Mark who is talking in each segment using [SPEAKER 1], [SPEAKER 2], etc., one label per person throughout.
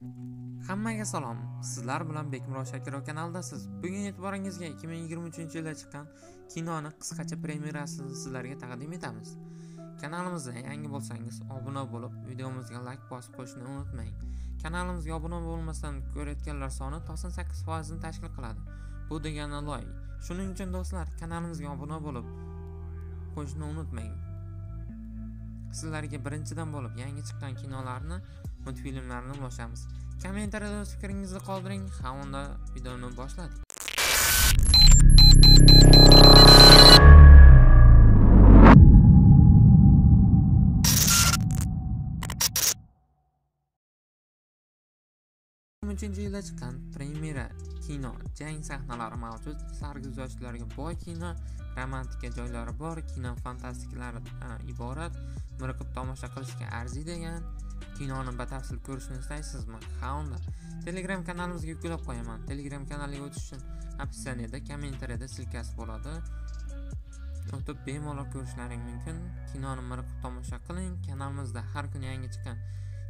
[SPEAKER 1] Hammaga salom. Sizlar bilan Bekmurod Shakirov kanalidasiz. Bugun e'tiboringizga 2023-yilda chiqqan kinoni qisqacha premyerasini sizlarga taqdim etamiz. Kanalimizga yangi bo'lsangiz, obuna bo'lib, videomizga like bosib qo'yishni unutmang. Kanalimizga obuna bo'lmasdan ko'rayotganlar soni 98% ni tashkil qiladi. Bu degani loy. Shuning uchun do'stlar, kanalimizga obuna bo'lib qo'yishni unutmang. Sizlarga birinchidan bo'lib yangi chiqqan kinolarni, multfilmlarni ulashamiz. Kommentariyada o'z fikringizni qoldiring. Ha, unda videoni boshladik. uchinchi yilda chiqqan premyera kino jang sahnalari mavjud sarguzashtlarga boy kino romantika joylari bor kino fantastikalaridan iborat miriqib tomosha qilishga arziydigan kinoni batafsil ko'rishni istaysizmi? Ha unda telegram kanalimizga yuklab qo'yaman. Telegram kanaliga o'tish uchun opsiyada kommentariyada silkasi bo'ladi. O'tib bemalol ko'rishlaring mumkin. Kinoni miriqib tomosha qiling. Kanalimizda har kuni yangi chiqqan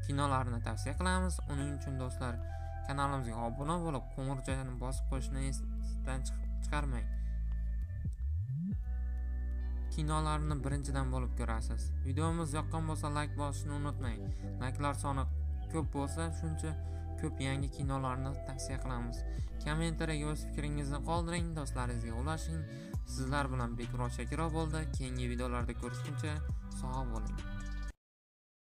[SPEAKER 1] kinolarni tavsiya qilamiz. Uning uchun do'stlar kanalimizga obuna bo'lib qo'ng'iroqchani bosib qo'yishni esdan chiqarmang. Kinolarini birinchidan bo'lib ko'rasiz. Videomiz yoqqan bo'lsa layk bosishni unutmang. Layklar soni ko'p bo'lsa shuncha ko'p yangi kinolarni tavsiya qilamiz. Kommentariyaga o'z fikringizni qoldiring do'stlaringizga ulashing. Sizlar bilan bekmurod shakirov bo'ldi. Keyingi videolarda ko'rishguncha sog' bo'ling.